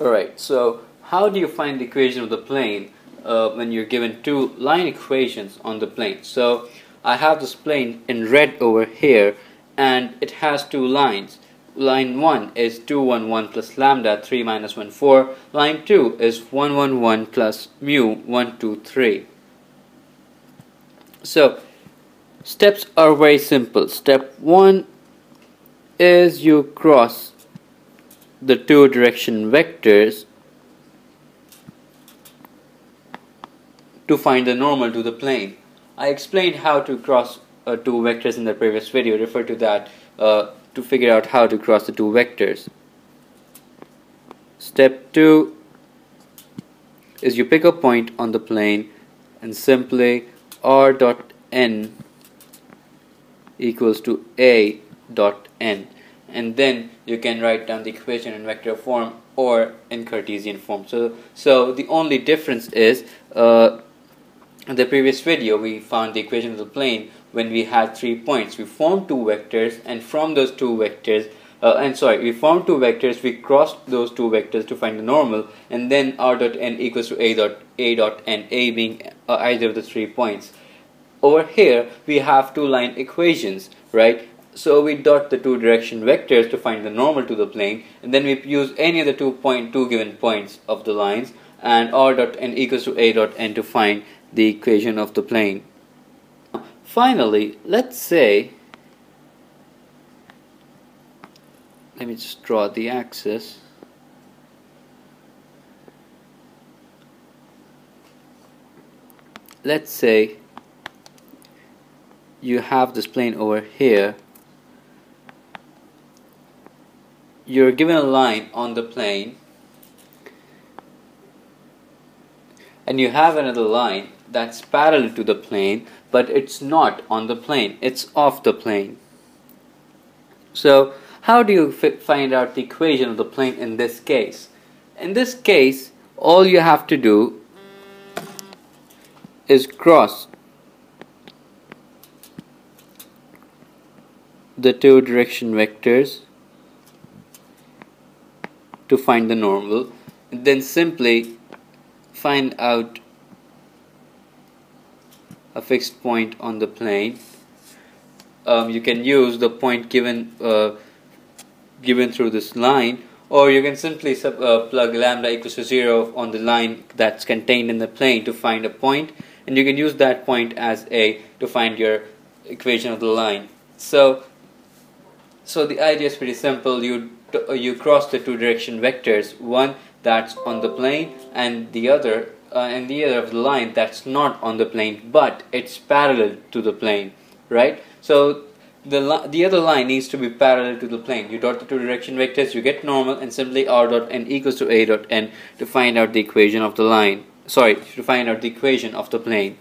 Alright, so how do you find the equation of the plane uh, when you're given two line equations on the plane? So I have this plane in red over here and it has two lines. Line 1 is 2, 1, 1 plus lambda 3 minus 1, 4. Line 2 is 1, 1, 1 plus mu 1, 2, 3. So steps are very simple. Step 1 is you cross the two direction vectors to find the normal to the plane. I explained how to cross uh, two vectors in the previous video. Refer to that uh, to figure out how to cross the two vectors. Step 2 is you pick a point on the plane and simply r dot n equals to a dot n and then you can write down the equation in vector form or in Cartesian form. So, so the only difference is uh, in the previous video we found the equation of the plane when we had three points. We formed two vectors and from those two vectors uh, and sorry we formed two vectors we crossed those two vectors to find the normal and then r dot n equals to a dot a dot n a being uh, either of the three points. Over here we have two line equations right so we dot the two direction vectors to find the normal to the plane and then we use any of the two point two given points of the lines and r dot n equals to a dot n to find the equation of the plane. Finally, let's say let me just draw the axis let's say you have this plane over here you're given a line on the plane and you have another line that's parallel to the plane but it's not on the plane it's off the plane. So how do you find out the equation of the plane in this case? In this case all you have to do is cross the two direction vectors to find the normal then simply find out a fixed point on the plane. Um, you can use the point given uh, given through this line or you can simply sub, uh, plug lambda equals to 0 on the line that's contained in the plane to find a point and you can use that point as a to find your equation of the line. So so the idea is pretty simple. You uh, you cross the two direction vectors. One that's on the plane and the other uh, and the other of the line that's not on the plane but it's parallel to the plane right? So the the other line needs to be parallel to the plane. You dot the two direction vectors you get normal and simply r dot n equals to a dot n to find out the equation of the line. Sorry to find out the equation of the plane